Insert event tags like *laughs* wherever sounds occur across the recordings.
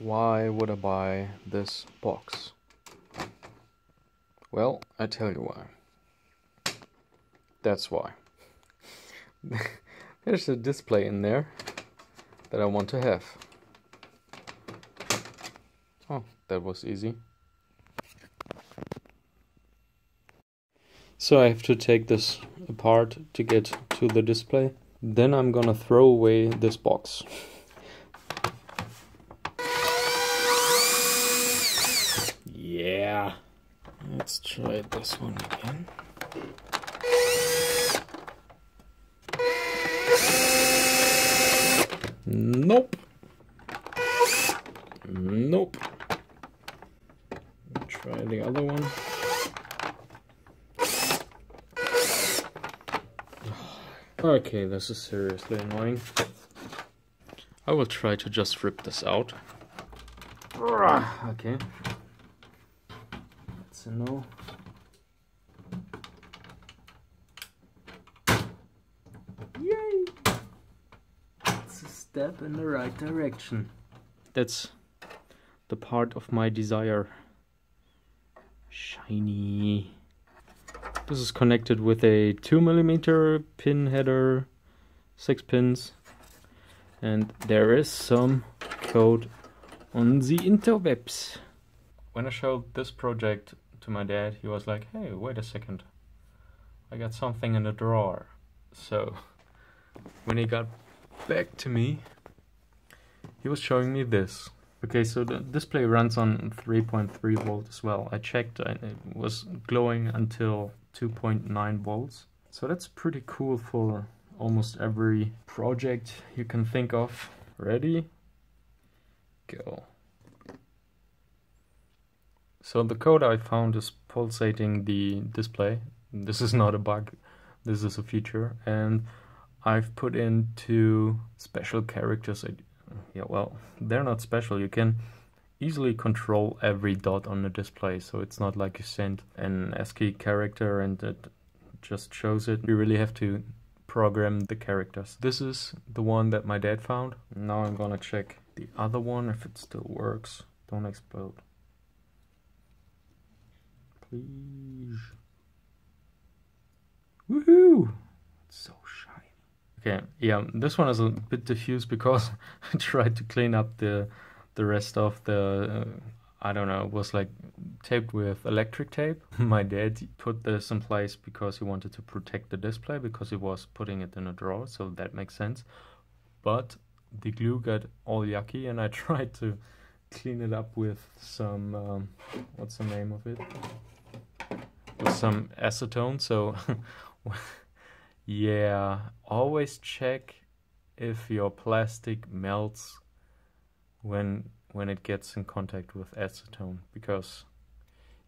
Why would I buy this box? Well, I tell you why. That's why. *laughs* There's a display in there that I want to have. Oh, that was easy. So I have to take this apart to get to the display. Then I'm gonna throw away this box. *laughs* Yeah. Let's try this one again. Nope. Nope. Try the other one. Okay, this is seriously annoying. I will try to just rip this out. Okay. That's a no. Yay! It's a step in the right direction. That's the part of my desire. Shiny. This is connected with a 2mm pin header, 6 pins, and there is some code on the interwebs. When I showed this project my dad, he was like, hey, wait a second. I got something in the drawer. So, *laughs* when he got back to me, he was showing me this. Okay, so the display runs on 3.3 volt as well. I checked and it was glowing until 2.9 volts. So that's pretty cool for almost every project you can think of. Ready? Go. So the code I found is pulsating the display. This is not a bug, this is a feature. And I've put in two special characters yeah, well, they're not special. You can easily control every dot on the display, so it's not like you send an ASCII character and it just shows it. You really have to program the characters. This is the one that my dad found. Now I'm gonna check the other one if it still works. Don't explode. Please. Woohoo! It's so shiny. Okay, yeah, this one is a bit diffuse because *laughs* I tried to clean up the the rest of the, uh, I don't know, it was like taped with electric tape. My dad put this in place because he wanted to protect the display because he was putting it in a drawer, so that makes sense. But the glue got all yucky and I *laughs* tried to clean it up with some, um, what's the name of it? With some acetone, so *laughs* Yeah, always check if your plastic melts when when it gets in contact with acetone because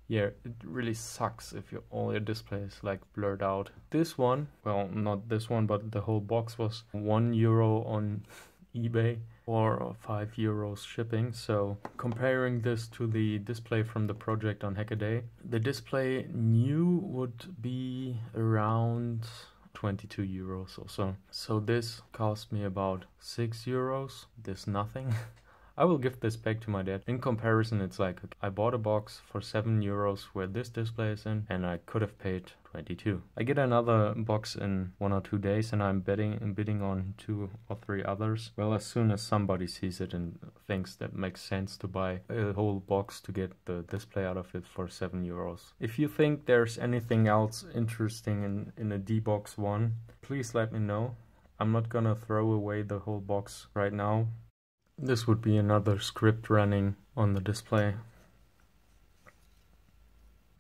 yeah, it really sucks if your all your display is like blurred out. This one, well, not this one, but the whole box was one euro on *laughs* eBay or five euros shipping. So comparing this to the display from the project on Hackaday, the display new would be around 22 euros or so. So this cost me about 6 euros. This nothing. *laughs* I will give this back to my dad. In comparison, it's like I bought a box for 7 euros where this display is in, and I could have paid 22. I get another box in one or two days, and I'm betting bidding on two or three others. Well, as soon as somebody sees it and thinks that makes sense to buy a whole box to get the display out of it for 7 euros. If you think there's anything else interesting in, in a D-Box 1, please let me know. I'm not gonna throw away the whole box right now this would be another script running on the display.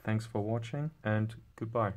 Thanks for watching and goodbye.